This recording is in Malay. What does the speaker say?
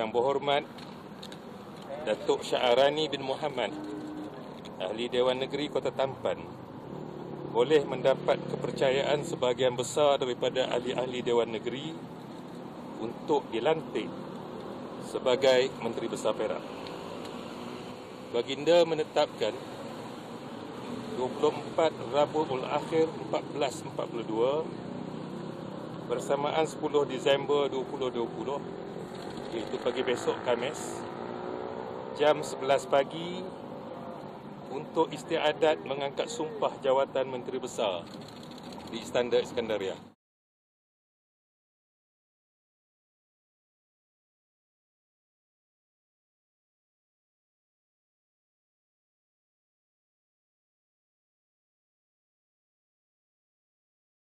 Yang berhormat Datuk Syarani bin Muhammad Ahli Dewan Negeri Kota Tampan boleh mendapat kepercayaan sebahagian besar daripada ahli-ahli Dewan Negeri untuk dilantik sebagai Menteri Besar Perak. Baginda menetapkan 24 Rabiul Akhir 1442 bersamaan 10 Disember 2020 iaitu pagi besok Khamis jam 11 pagi untuk istiadat mengangkat sumpah jawatan Menteri Besar di Istana Iskandaria.